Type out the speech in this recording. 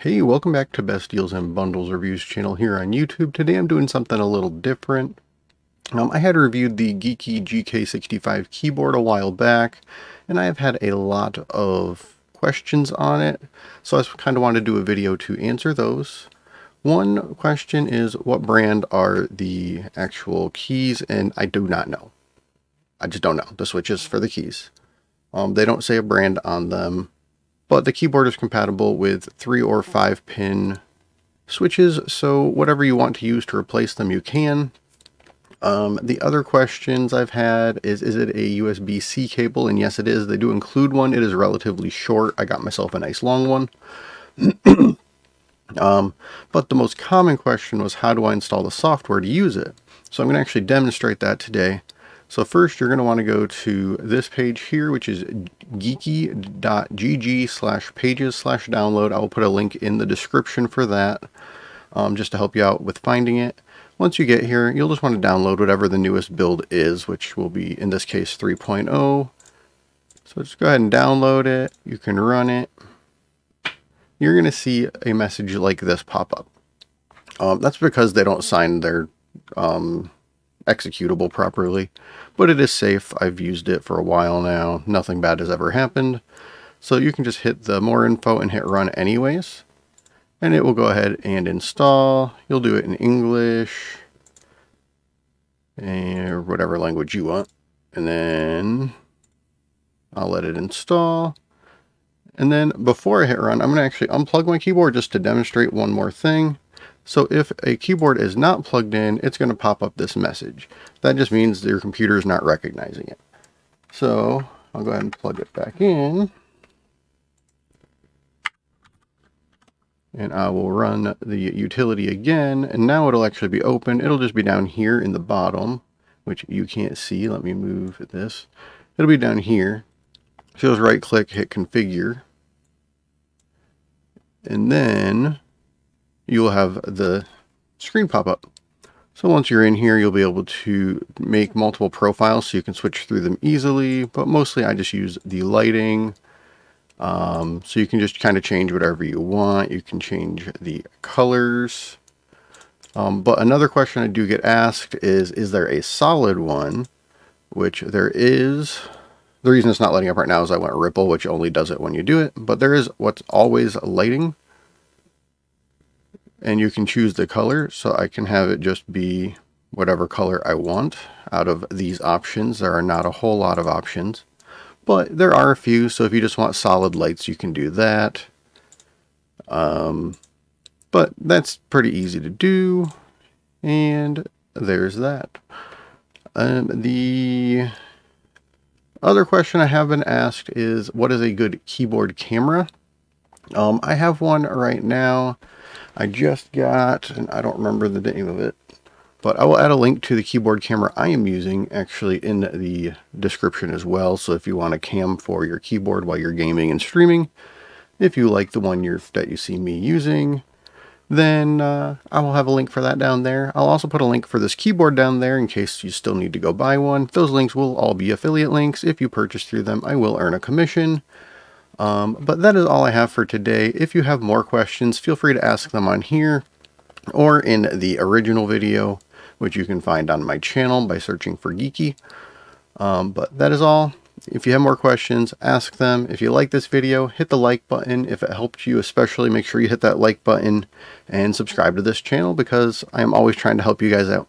Hey, welcome back to Best Deals and Bundles Reviews channel here on YouTube. Today I'm doing something a little different. Um, I had reviewed the Geeky GK65 keyboard a while back, and I have had a lot of questions on it, so I kind of wanted to do a video to answer those. One question is, what brand are the actual keys? And I do not know. I just don't know. The switches for the keys. Um, they don't say a brand on them but the keyboard is compatible with three or five pin switches, so whatever you want to use to replace them, you can. Um, the other questions I've had is, is it a USB-C cable? And yes, it is. They do include one. It is relatively short. I got myself a nice long one. um, but the most common question was, how do I install the software to use it? So I'm going to actually demonstrate that today. So first you're going to want to go to this page here, which is geeky.gg slash pages slash download. I will put a link in the description for that um, just to help you out with finding it. Once you get here, you'll just want to download whatever the newest build is, which will be, in this case, 3.0. So just go ahead and download it. You can run it. You're going to see a message like this pop up. Um, that's because they don't sign their um, executable properly, but it is safe. I've used it for a while now. Nothing bad has ever happened. So you can just hit the more info and hit run anyways. And it will go ahead and install. You'll do it in English or whatever language you want. And then I'll let it install. And then before I hit run, I'm going to actually unplug my keyboard just to demonstrate one more thing. So if a keyboard is not plugged in, it's going to pop up this message. That just means your computer is not recognizing it. So I'll go ahead and plug it back in. And I will run the utility again. And now it'll actually be open. It'll just be down here in the bottom, which you can't see. Let me move this. It'll be down here. So just right click, hit configure. And then you will have the screen pop up. So once you're in here, you'll be able to make multiple profiles so you can switch through them easily, but mostly I just use the lighting. Um, so you can just kind of change whatever you want. You can change the colors. Um, but another question I do get asked is, is there a solid one? Which there is. The reason it's not lighting up right now is I went Ripple, which only does it when you do it. But there is what's always lighting and you can choose the color so I can have it just be whatever color I want out of these options. There are not a whole lot of options but there are a few so if you just want solid lights you can do that. Um, but that's pretty easy to do and there's that. Um, the other question I have been asked is what is a good keyboard camera? Um, I have one right now I just got, and I don't remember the name of it, but I will add a link to the keyboard camera I am using actually in the description as well. So if you want a cam for your keyboard while you're gaming and streaming, if you like the one you're, that you see me using, then uh, I will have a link for that down there. I'll also put a link for this keyboard down there in case you still need to go buy one. Those links will all be affiliate links. If you purchase through them, I will earn a commission. Um, but that is all I have for today. If you have more questions, feel free to ask them on here or in the original video, which you can find on my channel by searching for Geeky. Um, but that is all. If you have more questions, ask them. If you like this video, hit the like button. If it helped you especially, make sure you hit that like button and subscribe to this channel because I am always trying to help you guys out.